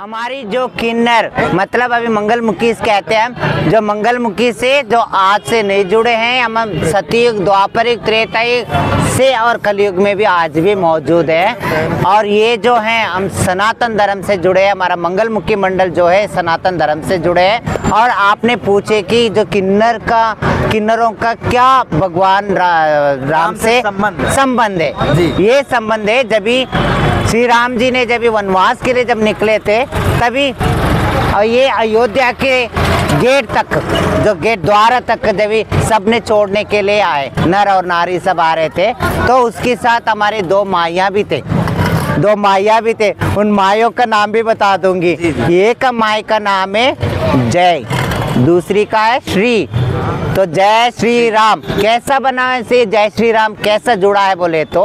हमारी जो किन्नर मतलब अभी मंगल मुखी कहते हैं जो मंगल मुखी से जो आज से नहीं जुड़े हैं हम सतयुग द्वापरिक त्रेतायुग से और कलयुग में भी आज भी मौजूद है। और ये जो हैं हम सनातन धर्म से जुड़े हैं हमारा मंगल मुखी मंडल जो है सनातन धर्म से जुड़े हैं। और आपने पूछे कि जो किन्नर का किन्नरों का क्या भगवान रा, राम से संबंध है। ये संबंध है जब श्री राम जी ने जब वनवास के लिए जब निकले थे तभी और ये अयोध्या के गेट तक जो गेट द्वार तक जब भी सबने छोड़ने के लिए आए नर और नारी सब आ रहे थे तो उसके साथ हमारे दो माइया भी थे। दो माइया भी थे उन माइयों का नाम भी बता दूँगी। एक माई का नाम है जय दूसरी का है श्री। तो जय श्री राम कैसा बना है से जय श्री राम कैसा जुड़ा है बोले तो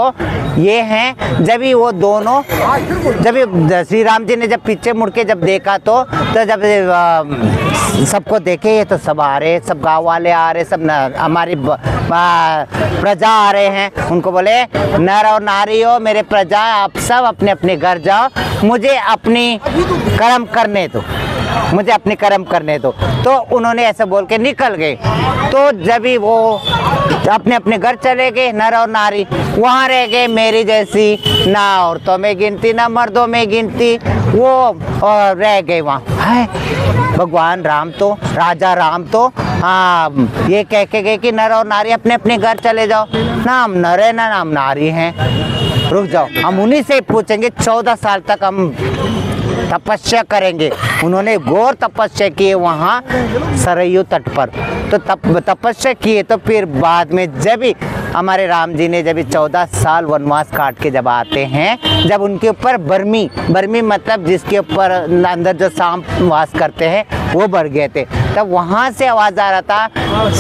ये हैं, जब ही वो दोनों, जब श्री राम जी ने जब पीछे मुड़ के जब देखा तो तो जब सबको देखे ये तो सब आ रहे सब गाँव वाले आ रहे सब हमारी प्रजा आ रहे हैं। उनको बोले, नर और नारी हो, मेरे प्रजा, आप सब अपने अपने घर जाओ, मुझे अपनी कर्म करने दो। मुझे अपने कर्म करने दो। तो उन्होंने ऐसा बोल के निकल गए। तो जब भी वो अपने अपने घर चले गए, नर और नारी, वहाँ रह गए मेरी जैसी ना औरतों में गिनती, ना मर्दों में गिनती, वो रह गए वहाँ। है? भगवान राम तो राजा राम तो हाँ ये कह के गए कि नर और नारी, अपने अपने घर चले जाओ। ना हम नर है, ना हम नारी हैं। रुक जाओ। हम उन्हीं से पूछेंगे, चौदह साल तक हम तपस्या करेंगे। उन्होंने घोर तपस्या किए वहाँ सरयू तट पर। तो तप, तपस्या किए तो फिर बाद में जब ही हमारे राम जी ने जब चौदह साल वनवास काट के जब आते हैं, जब उनके ऊपर बर्मी बर्मी मतलब जिसके ऊपर अंदर जो सांप वास करते हैं, वो बढ़ गए थे। तब वहाँ से आवाज़ आ रहा था,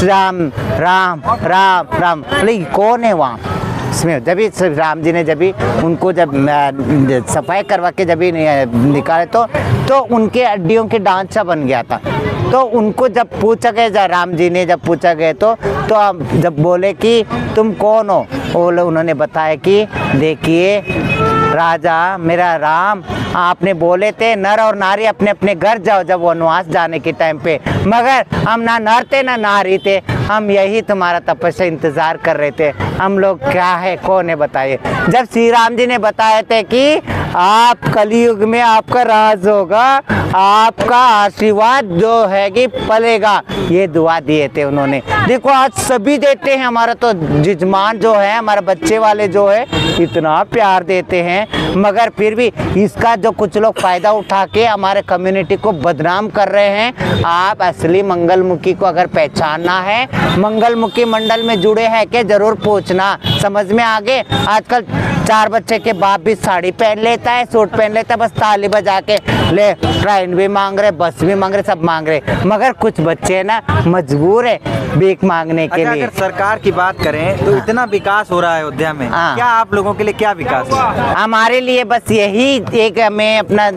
राम राम राम राम। बोले कौन है वहाँ? इसमें जब भी राम जी ने जब भी उनको जब सफ़ाई करवा के जब भी निकाले तो तो उनके हड्डियों के डांचा बन गया था। तो उनको जब पूछा गया राम जी ने जब पूछा गया तो तो जब बोले कि तुम कौन हो? लोग उन्होंने बताया कि, देखिए, राजा, मेरा राम, आपने बोले थे, नर और नारी अपने अपने घर जाओ जब वनवास जाने के टाइम पे। मगर, हम ना नर थे ना नारी थे, हम यही तुम्हारा तपस्या इंतज़ार कर रहे थे। हम लोग क्या है, कौन है बताइए? जब श्री राम जी ने बताए थे कि आप कलयुग में आपका राज होगा, आपका आशीर्वाद जो है कि पलेगा ये दुआ दिए थे उन्होंने। देखो, आज सभी देते हैं, हमारा तो जजमान जो है, हमारे बच्चे वाले जो है, इतना प्यार देते हैं। मगर फिर भी इसका जो कुछ लोग फ़ायदा उठा के हमारे कम्युनिटी को बदनाम कर रहे हैं, आप असली मंगलमुखी को अगर पहचानना है, मंगलमुखी मंडल में जुड़े हैं के ज़रूर पूछना समझ में आगे आजकल चार बच्चे के बाप भी साड़ी पहन लेता है, सूट पहन लेता है, बस ताली बजा के ले ट्रेन भी मांग रहे बस भी मांग रहे सब मांग रहे। मगर कुछ बच्चे ना मजबूर है भीख मांगने के अच्छा लिए। अगर सरकार की बात करें तो इतना विकास हो रहा है अयोध्या में। हाँ। क्या आप लोगों के लिए क्या विकास है? हमारे लिए बस यही एक मैं अपना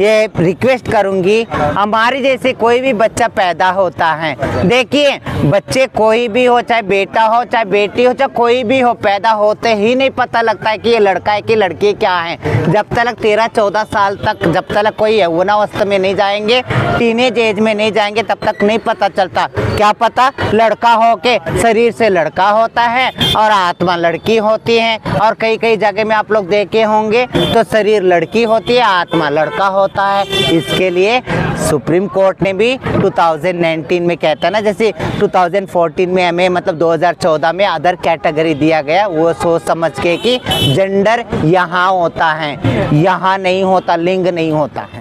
ये रिक्वेस्ट करूँगी हमारे जैसे कोई भी बच्चा पैदा होता है देखिए बच्चे कोई भी हो चाहे बेटा हो चाहे बेटी हो चाहे कोई भी हो पैदा होते ही नहीं पता लगता है कि ये लड़का है कि लड़की क्या है। जब तक तेरह चौदह साल तक जब तक कोई यौवनावस्था में नहीं जाएँगे टीनेज एज में नहीं जाएँगे, तब तक नहीं पता चलता। क्या पता लड़का हो के शरीर से लड़का होता है और आत्मा लड़की होती है और कई कई जगह में आप लोग देखे होंगे तो शरीर लड़की होती है, आत्मा लड़का होता है। इसके लिए सुप्रीम कोर्ट ने भी 2019 में कहता है ना, जैसे 2014 में हमें मतलब 2014 में अदर कैटेगरी दिया गया, वो सोच समझ के कि जेंडर यहाँ होता है, यहाँ नहीं होता, लिंग नहीं होता है।